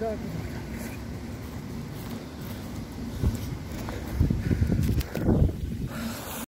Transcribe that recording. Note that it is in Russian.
Да.